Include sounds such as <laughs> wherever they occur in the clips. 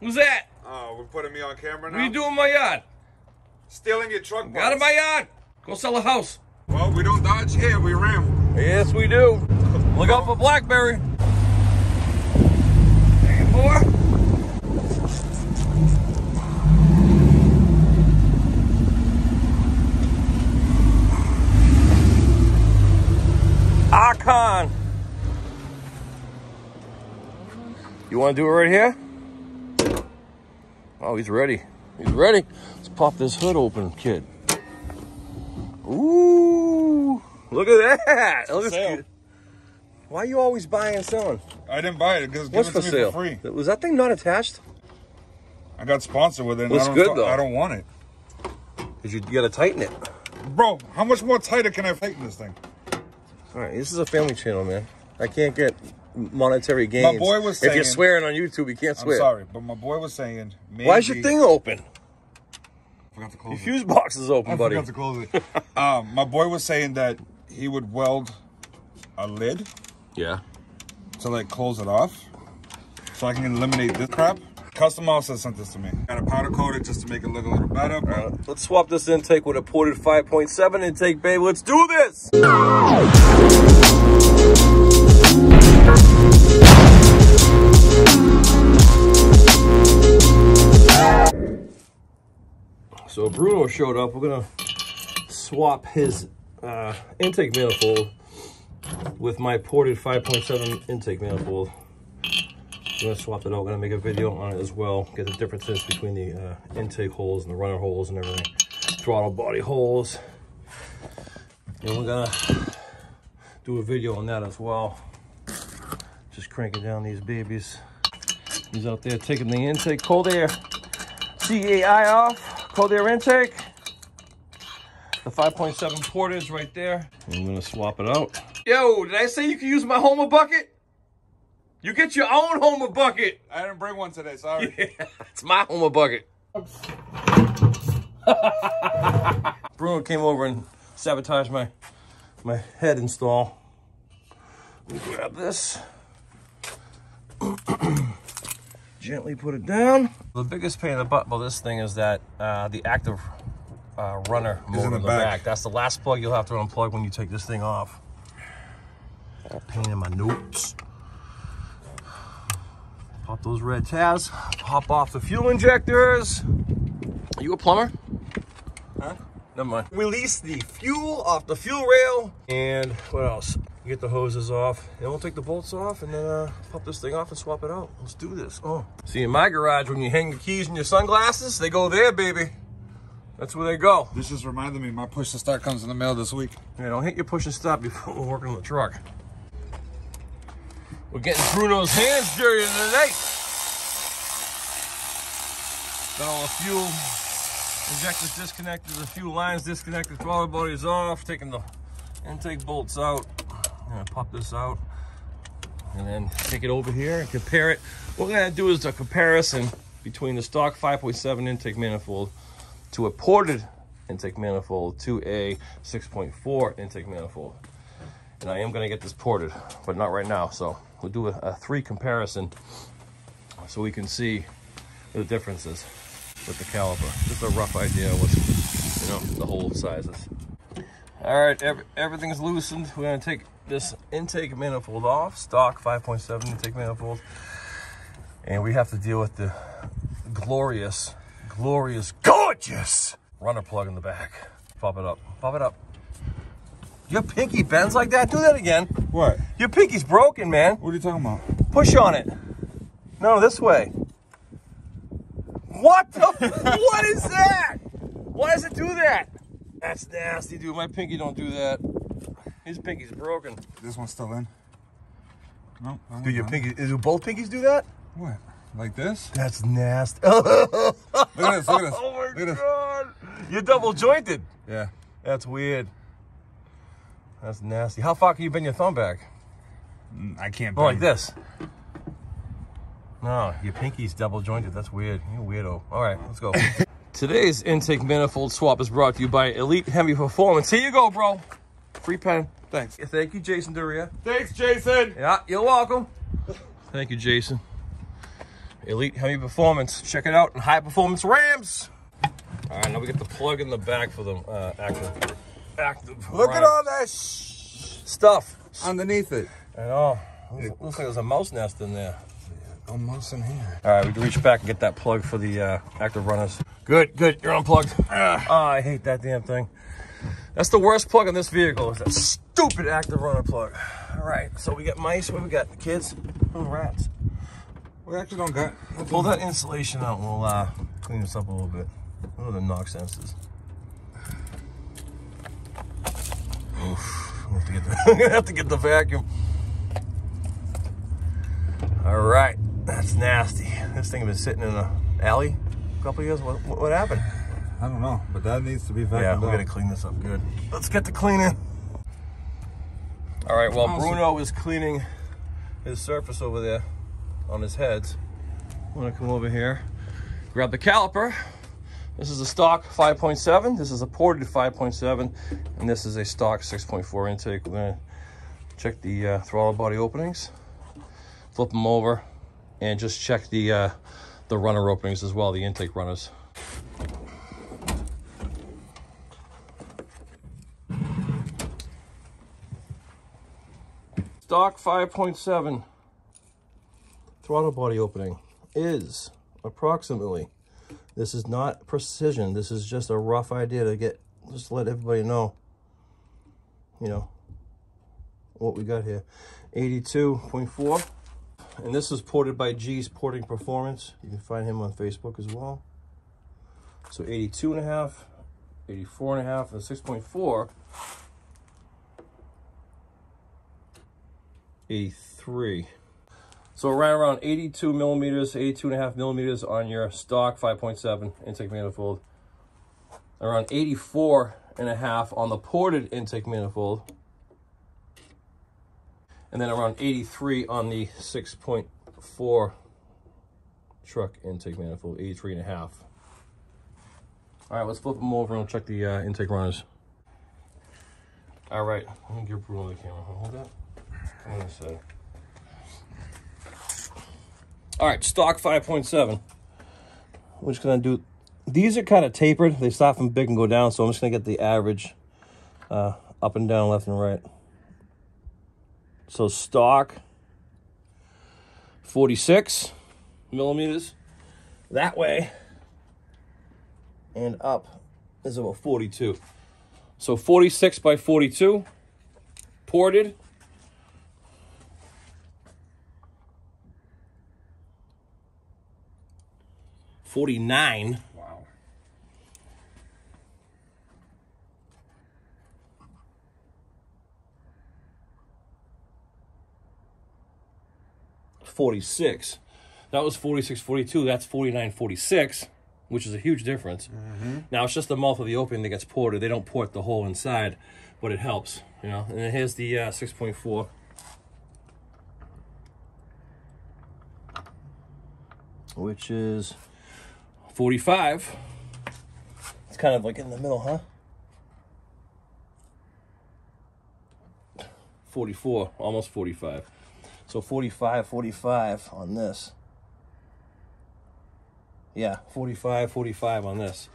Who's that? Oh, we're putting me on camera now. What are you doing in my yard? Stealing your truck. Get out of my yard. Go sell a house. Well, we don't dodge here. We ram. Yes, we do. Look out for Blackberry. Hey, boy. Archon. You want to do it right here? Oh, he's ready. He's ready. Let's pop this hood open, kid. Ooh, look at that. Look at. Why are you always buying and selling? I didn't buy it because given for me sale? for free. Was that thing not attached? I got sponsored with it. Looks I good, though. I don't want it, Because you got to tighten it. bro. How much more tighter can I tighten this thing? All right, this is a family channel, man. I can't get monetary gains. boy was saying, if you're swearing on YouTube, you can't I'm swear. sorry, but my boy was saying. Maybe, Why is your thing open? I forgot to Your close it. fuse box is open, I buddy. forgot to close it. <laughs> um, my boy was saying that he would weld a lid Yeah. to like close it off, so I can eliminate this crap. Custom also sent this to me. Got a powder coat it just to make it look a little better. But Uh, let's swap this intake with a ported 5.7 intake, babe. Let's do this. Bruno showed up. We're gonna swap his uh, intake manifold with my ported 5.7 intake manifold. I'm gonna swap it out. We're gonna make a video on it as well. Get the differences between the uh, intake holes and the runner holes and everything. Throttle body holes. And we're gonna do a video on that as well. Just cranking down these babies. He's out there taking the intake cold air CAI off, cold air intake. The 5.7 portage right there. I'm gonna swap it out. Yo, did I say you can use my Homer bucket? You get your own Homer bucket. I didn't bring one today. Sorry. <laughs> Yeah, It's my Homer bucket. <laughs> Bruno came over and sabotaged my my head install. Let me grab this. <clears throat> Gently put it down. The biggest pain in the butt about this thing is that uh, the active uh, runner motor in the the, back. back. That's the last plug you'll have to unplug when you take this thing off. Pain in my notes. Pop those red tabs. Pop off the fuel injectors. Are you a plumber? Huh? Never mind. Release the fuel off the fuel rail. And what else? Get the hoses off. And we'll take the bolts off and then uh, pop this thing off and swap it out. Let's do this. Oh. See, in my garage, when you hang your keys and your sunglasses, they go there, baby. That's where they go. This just reminded me. My push to start comes in the mail this week. Yeah, don't hit your push and stop before we're working on the truck. We're getting Bruno's hands dirty tonight. Got all the fuel injectors disconnected, the fuel lines disconnected, throttle body is off, taking the intake bolts out. I'm gonna pop this out and then take it over here and compare it. What we're gonna do is a comparison between the stock 5.7 intake manifold to a ported intake manifold to a 6.4 intake manifold. And I am gonna get this ported, but not right now. So we'll do a, a three comparison so we can see the differences with the caliper. Just a rough idea of what's, you know, the hole sizes. All right, every, everything's loosened. We're gonna take this intake manifold off, stock 5.7 intake manifold. And we have to deal with the glorious, glorious, gorgeous runner plug in the back. Pop it up, pop it up. Your pinky bends like that? Do that again. What? Your pinky's broken, man. What are you talking about? Push on it. No, this way. What the? <laughs> what is that? Why does it do that? That's nasty, dude. My pinky don't do that. His pinky's broken. This one's still in. No. that Do your pinky? Do both pinkies do that? What? Like this? That's nasty. <laughs> Look at this. Look at this. Oh my look at this. god! You're double jointed. Yeah. That's weird. That's nasty. How far can you bend your thumb back? Mm, I can't. Oh, like this. No, your pinky's double jointed. That's weird. You weirdo. All right, let's go. <laughs> Today's intake manifold swap is brought to you by Elite Heavy Performance. Here you go, bro. Free pen. Thanks. Thank you, Jason Duria. Thanks, Jason. Yeah, you're welcome. Thank you, Jason. Elite Heavy Performance. Check it out in High Performance Rams. All right, now we get the plug in the back for the uh, active, active. Look at all that sh stuff. underneath it. I know. Looks, looks like there's a mouse nest in there. Almost in here. All right, we can reach back and get that plug for the uh, active runners. Good, good. You're unplugged. Oh, I hate that damn thing. That's the worst plug in this vehicle. Is that stupid active runner plug. All right, so we got mice. What we got? The Kids? Oh, rats. We actually don't got. Pull that insulation out and we'll uh, clean this up a little bit. What are the knock sensors? Oof. I'm gonna have to get the, <laughs> I'm gonna have to get the vacuum. All right, that's nasty. This thing has been sitting in a alley couple years. What, what, happened? I don't know, but that needs to be vacuumed Yeah, we gotta clean this up good. Let's get the cleaning. All right, while Awesome. Bruno is cleaning his surface over there on his heads, I'm gonna come over here, grab the caliper. This is a stock 5.7. This is a ported 5.7, and this is a stock 6.4 intake. We're gonna check the uh, throttle body openings, flip them over, and just check the uh, the runner openings as well, the intake runners. Stock 5.7 throttle body opening is approximately, this is not precision, this is just a rough idea to get, just to let everybody know, you know, what we got here. 82.4, and this is ported by G's Porting Performance. You can find him on Facebook as well. So 82 and a half, 84 and a half, and 6.4 83. So right around 82 millimeters, 82 and a half millimeters on your stock 5.7 intake manifold. Around 84 and a half on the ported intake manifold. And then around 83 on the 6.4 truck intake manifold, 83 and a half. All right, let's flip them over and check the uh, intake runners. All right, let me give Bruno the camera. Hold that. On this side. All right, stock 5.7. We're just gonna do, these are kind of tapered. They start from big and go down, so I'm just gonna get the average uh, up and down, left and right. So stock 46 millimeters that way and up is about 42. So 46 by 42 ported. Forty-nine. Wow. Forty-six. That was 46, 42. That's 49, 46, which is a huge difference. Now it's just the mouth of the opening that gets ported. They don't port the whole inside, but it helps, you know. And then here's the uh, 6.4. Which is 45. It's kind of like in the middle, huh? 44, almost 45. So 45, 45 on this. Yeah, 45, 45 on this.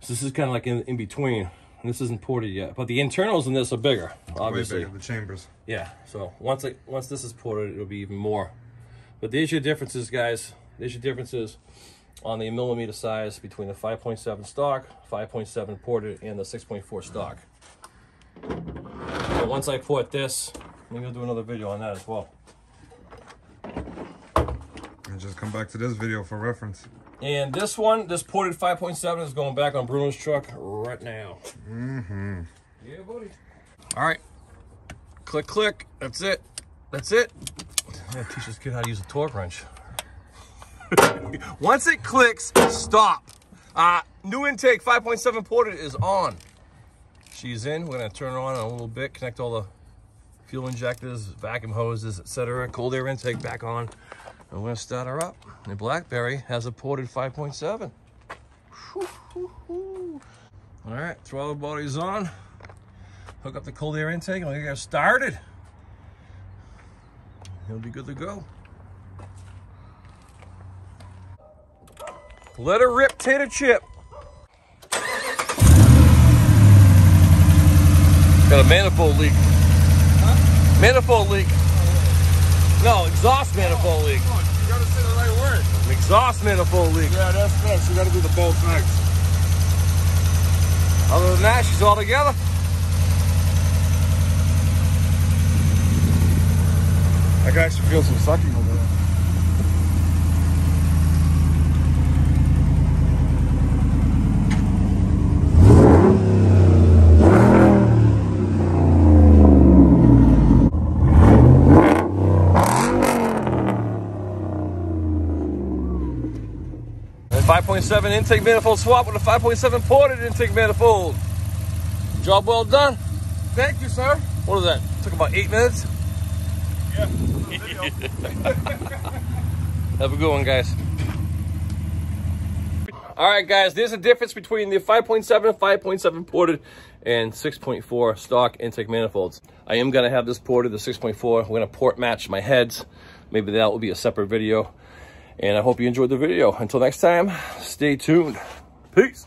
So this is kind of like in, in between. And this isn't ported yet. But the internals in this are bigger, obviously. Way bigger, the chambers. Yeah, so once it, once this is ported, it'll be even more. But there's your differences, guys. There's your differences on the millimeter size between the 5.7 stock, 5.7 ported, and the 6.4 stock. So once I port this, maybe I'll do another video on that as well. And just come back to this video for reference. And this one, this ported 5.7 is going back on Bruno's truck right now. Mm-hmm. Yeah, buddy. All right. Click, click. That's it. That's it. I'm gonna teach this kid how to use a torque wrench. <laughs> Once it clicks, stop. Uh, new intake 5.7 ported is on. She's in. We're gonna turn her on in a little bit, connect all the fuel injectors, vacuum hoses, etc. Cold air intake back on. We're gonna start her up. And Blackberry has a ported 5.7. All right, throttle body's on. Hook up the cold air intake and we get started. He'll be good to go. Let her rip tater chip. Got a manifold leak. Manifold leak. No, exhaust manifold leak. You gotta say the right word. An exhaust manifold leak. Yeah, that's fixed. You gotta do the bolts next. Other than that, she's all together. I can actually feel some sucking 5.7 intake manifold swap with a 5.7 ported intake manifold. Job well done. Thank you, sir. What is that? Took about eight minutes. Yeah. Have a good one, guys. All right, guys, there's a difference between the 5.7, 5.7 ported, and 6.4 stock intake manifolds. I am gonna have this ported, the 6.4. We're gonna port match my heads. Maybe that will be a separate video. And I hope you enjoyed the video. Until next time, stay tuned. Peace.